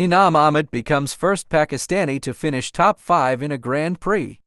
Inam Ahmed becomes first Pakistani to finish top 5 in a Grand Prix.